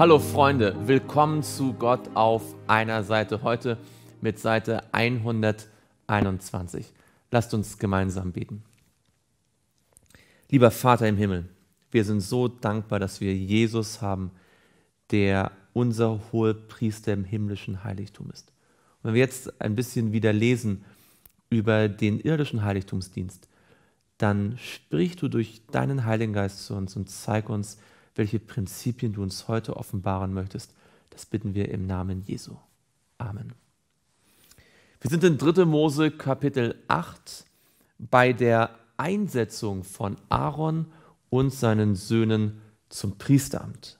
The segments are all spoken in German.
Hallo Freunde, willkommen zu Gott auf einer Seite. Heute mit Seite 121. Lasst uns gemeinsam beten. Lieber Vater im Himmel, wir sind so dankbar, dass wir Jesus haben, der unser Hohepriester im himmlischen Heiligtum ist. Und wenn wir jetzt ein bisschen wieder lesen über den irdischen Heiligtumsdienst, dann sprich du durch deinen Heiligen Geist zu uns und zeig uns, welche Prinzipien du uns heute offenbaren möchtest. Das bitten wir im Namen Jesu. Amen. Wir sind in 3. Mose Kapitel 8 bei der Einsetzung von Aaron und seinen Söhnen zum Priesteramt.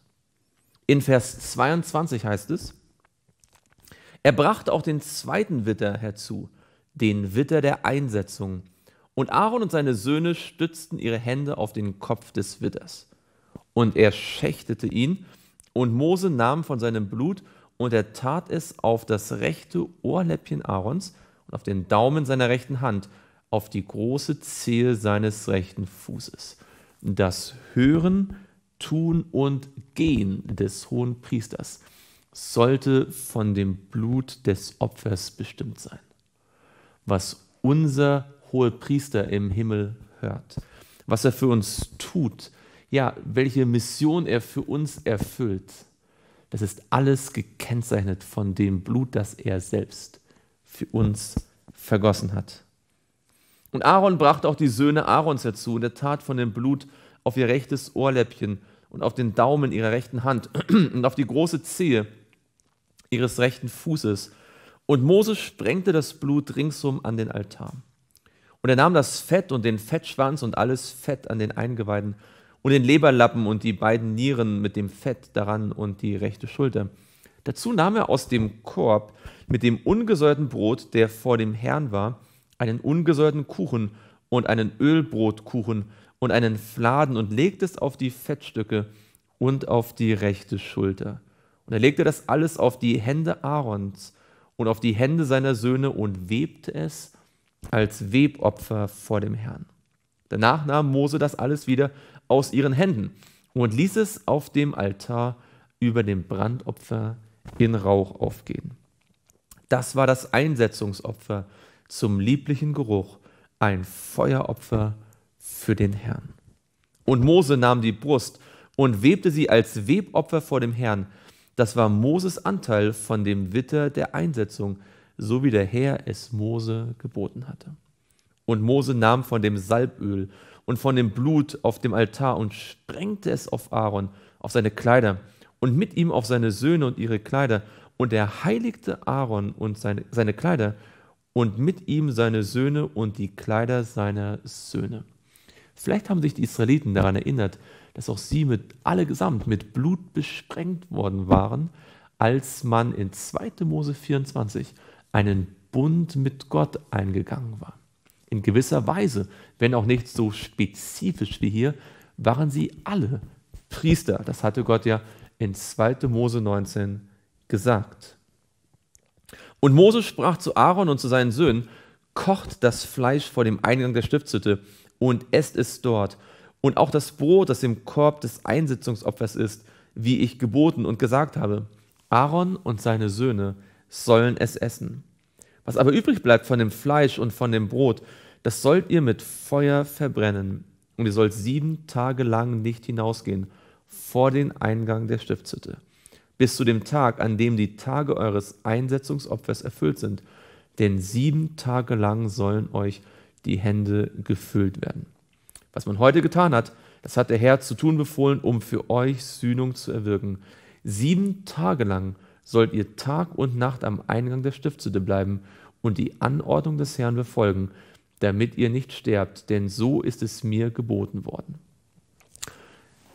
In Vers 22 heißt es, er brachte auch den zweiten Witter herzu, den Witter der Einsetzung, und Aaron und seine Söhne stützten ihre Hände auf den Kopf des Witters. Und er schächtete ihn, und Mose nahm von seinem Blut und er tat es auf das rechte Ohrläppchen Aarons und auf den Daumen seiner rechten Hand, auf die große Zehe seines rechten Fußes. Das Hören, Tun und Gehen des hohen Priesters sollte von dem Blut des Opfers bestimmt sein. Was unser hoher Priester im Himmel hört, was er für uns tut, ja, welche Mission er für uns erfüllt, das ist alles gekennzeichnet von dem Blut, das er selbst für uns vergossen hat. Und Aaron brachte auch die Söhne Aarons herzu und er tat von dem Blut auf ihr rechtes Ohrläppchen und auf den Daumen ihrer rechten Hand und auf die große Zehe ihres rechten Fußes. Und Moses sprengte das Blut ringsum an den Altar. Und er nahm das Fett und den Fettschwanz und alles Fett an den Eingeweiden und den Leberlappen und die beiden Nieren mit dem Fett daran und die rechte Schulter. Dazu nahm er aus dem Korb mit dem ungesäuerten Brot, der vor dem Herrn war, einen ungesäuerten Kuchen und einen Ölbrotkuchen und einen Fladen und legte es auf die Fettstücke und auf die rechte Schulter. Und er legte das alles auf die Hände Aarons und auf die Hände seiner Söhne und webte es als Webopfer vor dem Herrn. Danach nahm Mose das alles wieder aus ihren Händen und ließ es auf dem Altar über dem Brandopfer in Rauch aufgehen. Das war das Einsetzungsopfer zum lieblichen Geruch, ein Feueropfer für den Herrn. Und Mose nahm die Brust und webte sie als Webopfer vor dem Herrn. Das war Moses Anteil von dem Witter der Einsetzung, so wie der Herr es Mose geboten hatte. Und Mose nahm von dem Salböl und von dem Blut auf dem Altar und sprengte es auf Aaron, auf seine Kleider und mit ihm auf seine Söhne und ihre Kleider. Und er heiligte Aaron und seine, seine Kleider und mit ihm seine Söhne und die Kleider seiner Söhne. Vielleicht haben sich die Israeliten daran erinnert, dass auch sie mit allesamt mit Blut besprengt worden waren, als man in 2. Mose 24 einen Bund mit Gott eingegangen war in gewisser Weise, wenn auch nicht so spezifisch wie hier, waren sie alle Priester. Das hatte Gott ja in 2. Mose 19 gesagt. Und Mose sprach zu Aaron und zu seinen Söhnen, kocht das Fleisch vor dem Eingang der Stiftshütte und esst es dort. Und auch das Brot, das im Korb des Einsitzungsopfers ist, wie ich geboten und gesagt habe. Aaron und seine Söhne sollen es essen. Was aber übrig bleibt von dem Fleisch und von dem Brot, das sollt ihr mit Feuer verbrennen. Und ihr sollt sieben Tage lang nicht hinausgehen vor den Eingang der Stiftshütte, bis zu dem Tag, an dem die Tage eures Einsetzungsopfers erfüllt sind. Denn sieben Tage lang sollen euch die Hände gefüllt werden. Was man heute getan hat, das hat der Herr zu tun befohlen, um für euch Sühnung zu erwirken. Sieben Tage lang sollt ihr Tag und Nacht am Eingang der Stiftshütte bleiben und die Anordnung des Herrn befolgen, damit ihr nicht sterbt, denn so ist es mir geboten worden.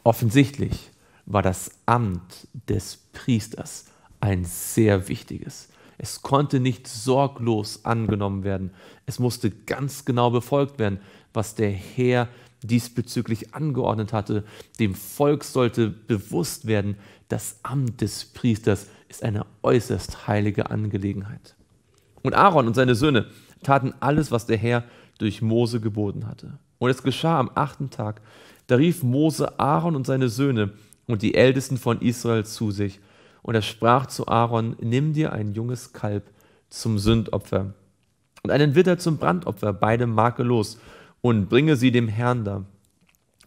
Offensichtlich war das Amt des Priesters ein sehr wichtiges. Es konnte nicht sorglos angenommen werden. Es musste ganz genau befolgt werden, was der Herr diesbezüglich angeordnet hatte. Dem Volk sollte bewusst werden, das Amt des Priesters ist eine äußerst heilige Angelegenheit. Und Aaron und seine Söhne taten alles, was der Herr durch Mose geboten hatte. Und es geschah am achten Tag. Da rief Mose Aaron und seine Söhne und die Ältesten von Israel zu sich. Und er sprach zu Aaron, nimm dir ein junges Kalb zum Sündopfer und einen Witter zum Brandopfer, beide makellos, und bringe sie dem Herrn dar.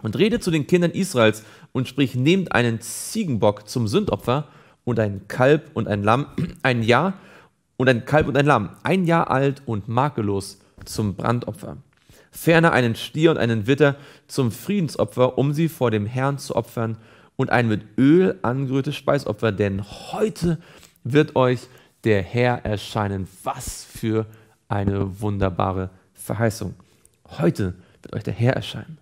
Und rede zu den Kindern Israels und sprich, nehmt einen Ziegenbock zum Sündopfer und ein Kalb und ein Lamm, ein Jahr und ein Kalb und ein Lamm, ein Jahr alt und makellos zum Brandopfer. Ferner einen Stier und einen Witter zum Friedensopfer, um sie vor dem Herrn zu opfern, und ein mit Öl angerührtes Speisopfer, denn heute wird euch der Herr erscheinen. Was für eine wunderbare Verheißung. Heute wird euch der Herr erscheinen.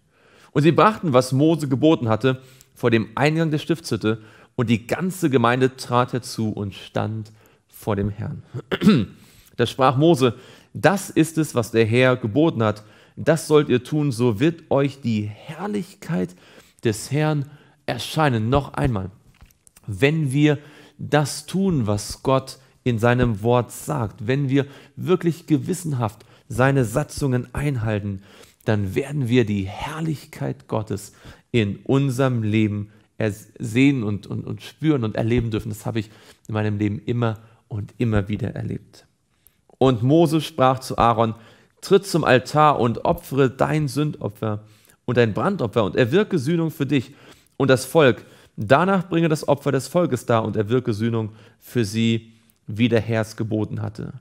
Und sie brachten, was Mose geboten hatte, vor dem Eingang der Stiftshütte, und die ganze Gemeinde trat herzu und stand vor dem Herrn. Da sprach Mose, das ist es, was der Herr geboten hat, das sollt ihr tun, so wird euch die Herrlichkeit des Herrn erscheinen. Noch einmal, wenn wir das tun, was Gott in seinem Wort sagt, wenn wir wirklich gewissenhaft seine Satzungen einhalten, dann werden wir die Herrlichkeit Gottes in unserem Leben sehen und, und, und spüren und erleben dürfen. Das habe ich in meinem Leben immer und immer wieder erlebt. Und Mose sprach zu Aaron, tritt zum Altar und opfere dein Sündopfer und dein Brandopfer und erwirke Sühnung für dich und das Volk. Danach bringe das Opfer des Volkes dar und erwirke Sühnung für sie, wie der Herr es geboten hatte.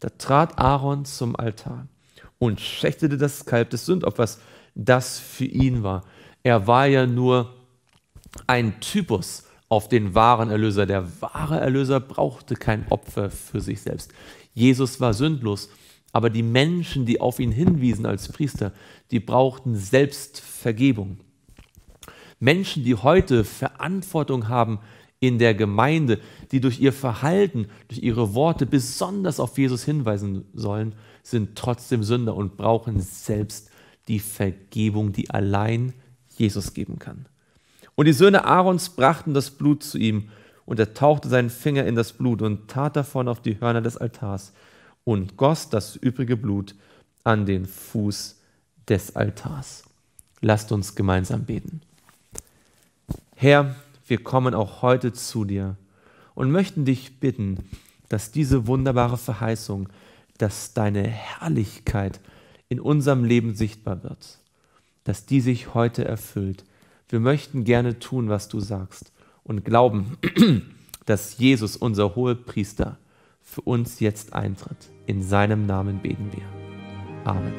Da trat Aaron zum Altar und schächtete das Kalb des Sündopfers, das für ihn war. Er war ja nur ein Typus auf den wahren Erlöser. Der wahre Erlöser brauchte kein Opfer für sich selbst. Jesus war sündlos, aber die Menschen, die auf ihn hinwiesen als Priester, die brauchten selbst Vergebung. Menschen, die heute Verantwortung haben in der Gemeinde, die durch ihr Verhalten, durch ihre Worte besonders auf Jesus hinweisen sollen, sind trotzdem Sünder und brauchen selbst die Vergebung, die allein Jesus geben kann. Und die Söhne Aarons brachten das Blut zu ihm, und er tauchte seinen Finger in das Blut und tat davon auf die Hörner des Altars und goss das übrige Blut an den Fuß des Altars. Lasst uns gemeinsam beten. Herr, wir kommen auch heute zu dir und möchten dich bitten, dass diese wunderbare Verheißung, dass deine Herrlichkeit in unserem Leben sichtbar wird, dass die sich heute erfüllt. Wir möchten gerne tun, was du sagst und glauben, dass Jesus, unser Hohepriester, für uns jetzt eintritt. In seinem Namen beten wir. Amen.